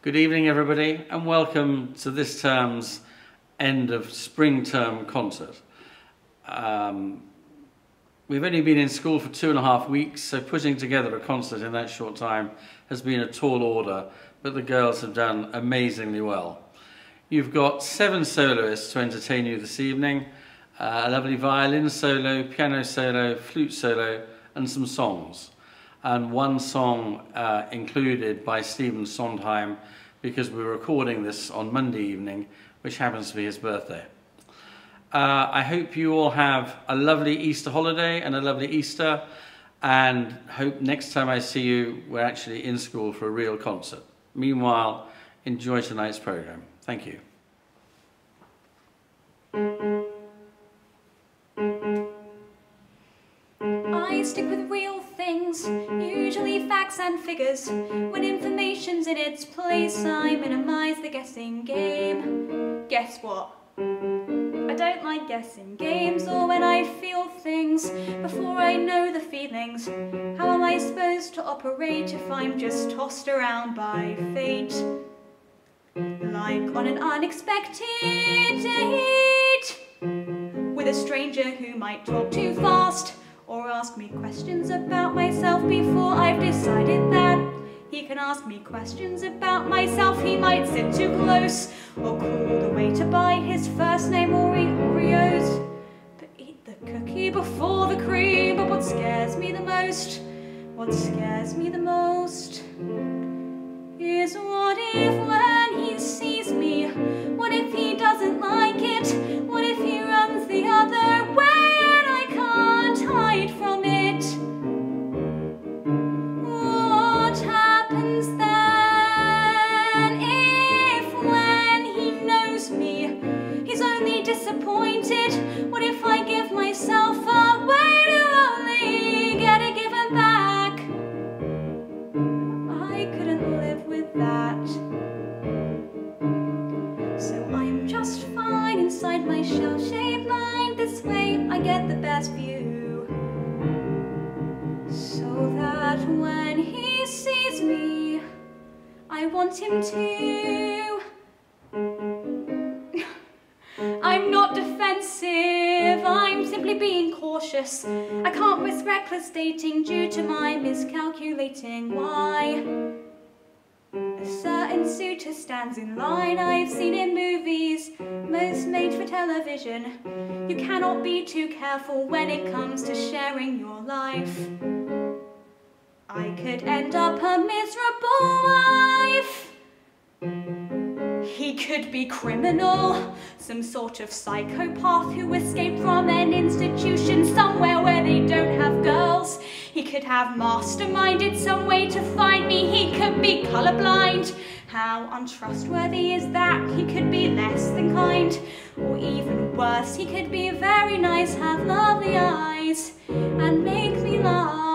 Good evening, everybody, and welcome to this term's end of spring term concert. Um, we've only been in school for two and a half weeks, so putting together a concert in that short time has been a tall order, but the girls have done amazingly well. You've got seven soloists to entertain you this evening, uh, a lovely violin solo, piano solo, flute solo, and some songs. And one song uh, included by Stephen Sondheim because we're recording this on Monday evening, which happens to be his birthday. Uh, I hope you all have a lovely Easter holiday and a lovely Easter, and hope next time I see you, we're actually in school for a real concert. Meanwhile, enjoy tonight's program. Thank you. I stick with real usually facts and figures. When information's in its place, I minimize the guessing game. Guess what? I don't like guessing games or when I feel things before I know the feelings. How am I supposed to operate if I'm just tossed around by fate? Like on an unexpected date with a stranger who might talk too fast or ask me questions about myself before I've decided that he can ask me questions about myself. He might sit too close or call the waiter by his first name or Oreos. But eat the cookie before the cream. But what scares me the most, what scares me the most is what if when he I want him to. I'm not defensive, I'm simply being cautious. I can't risk reckless dating due to my miscalculating why. A certain suitor stands in line I've seen in movies, most made for television. You cannot be too careful when it comes to sharing your life. I could end up a miserable wife. He could be criminal, some sort of psychopath who escaped from an institution somewhere where they don't have girls. He could have masterminded some way to find me. He could be colorblind. How untrustworthy is that? He could be less than kind. Or even worse, he could be very nice, have lovely eyes, and make me laugh.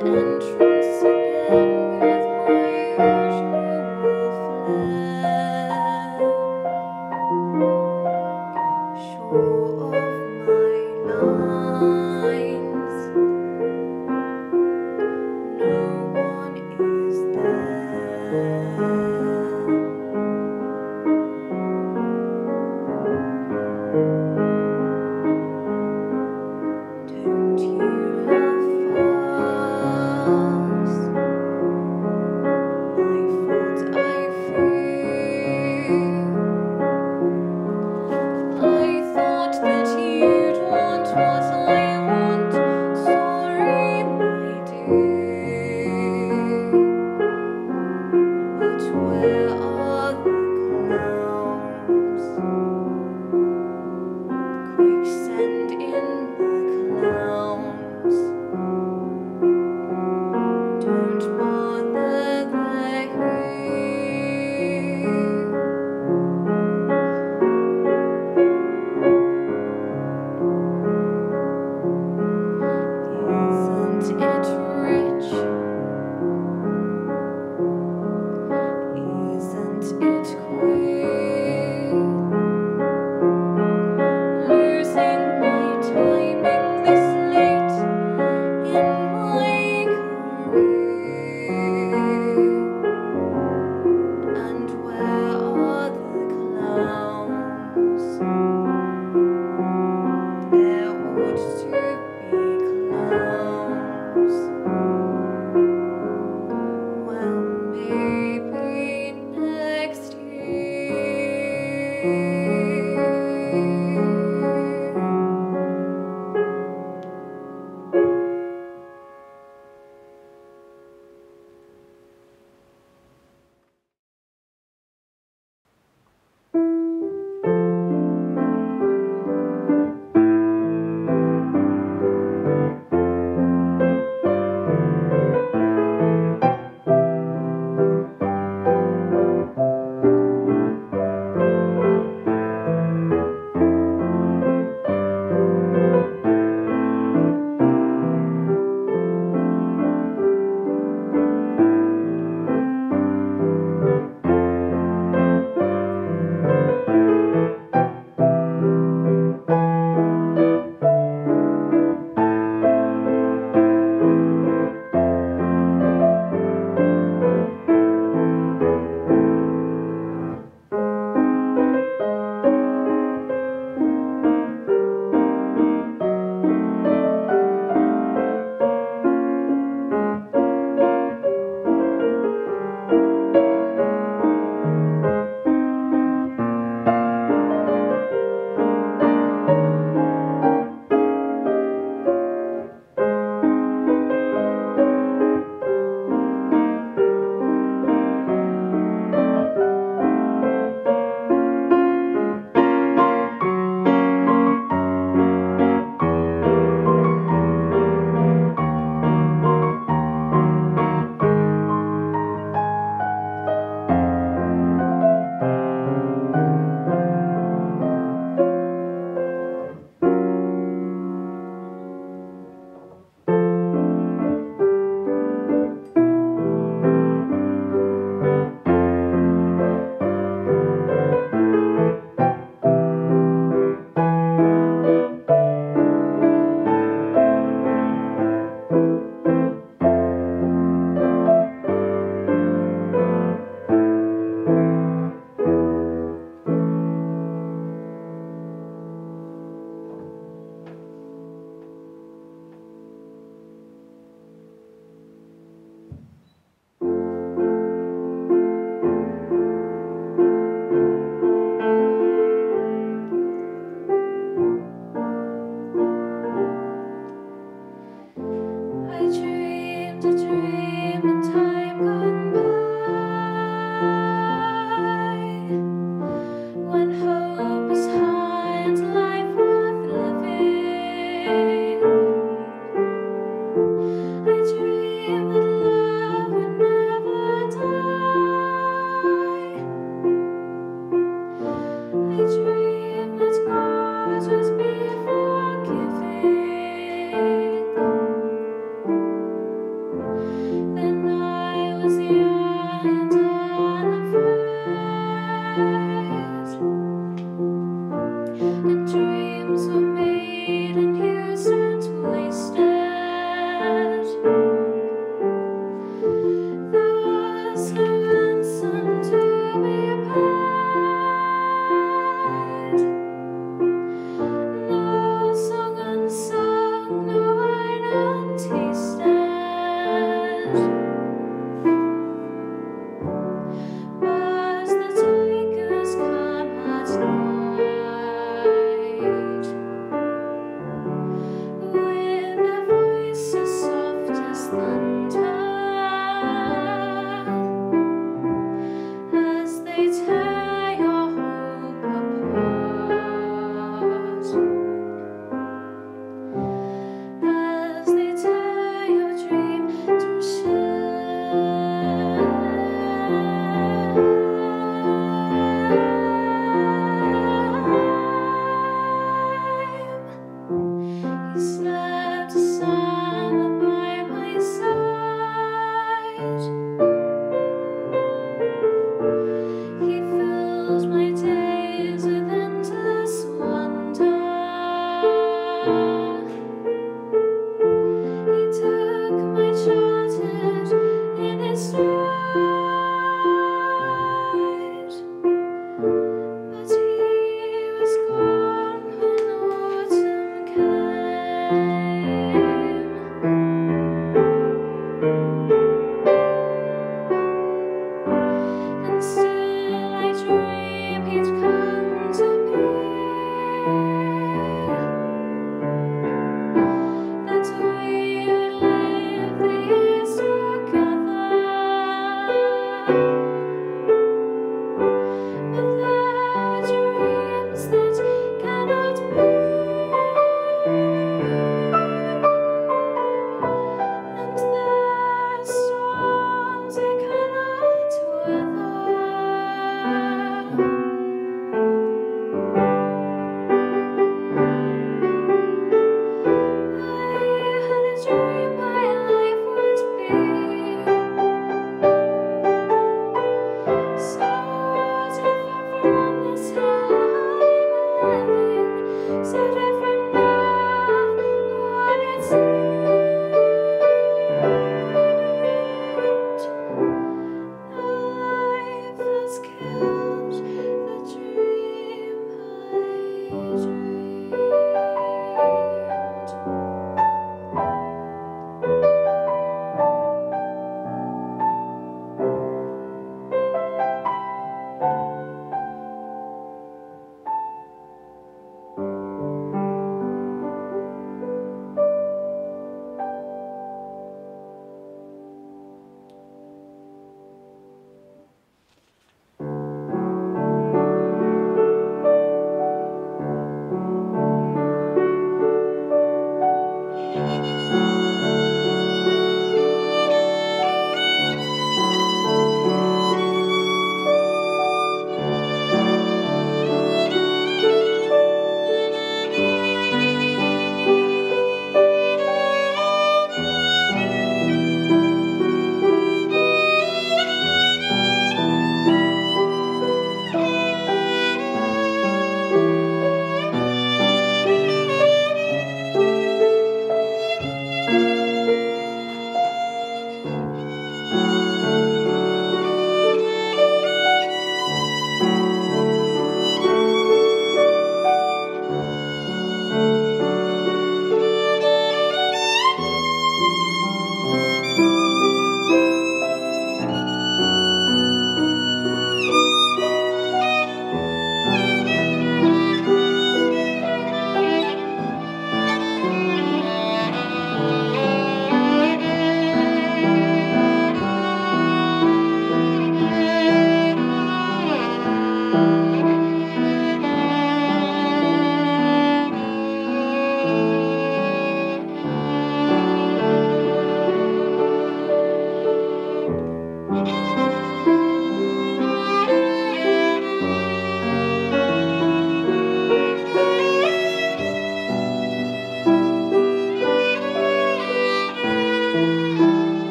Where are the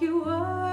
you were.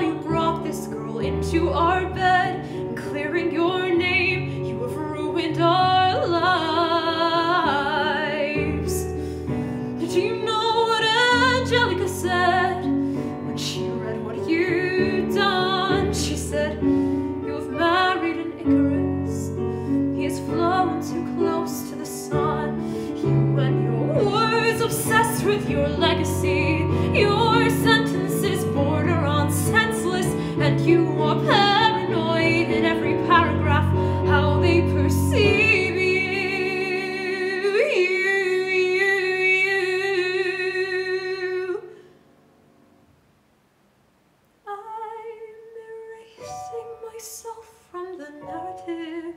you brought this girl into our bed. myself from the narrative.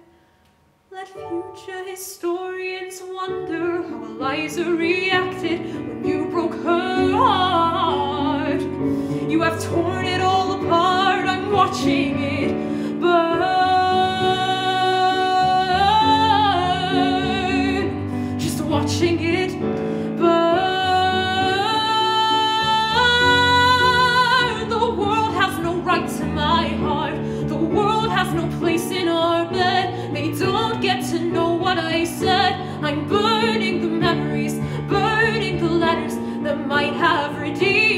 Let future historians wonder how Eliza reacted when you broke her heart. You have torn it all apart, I'm watching it. place in our bed. They don't get to know what I said. I'm burning the memories, burning the letters that might have redeemed.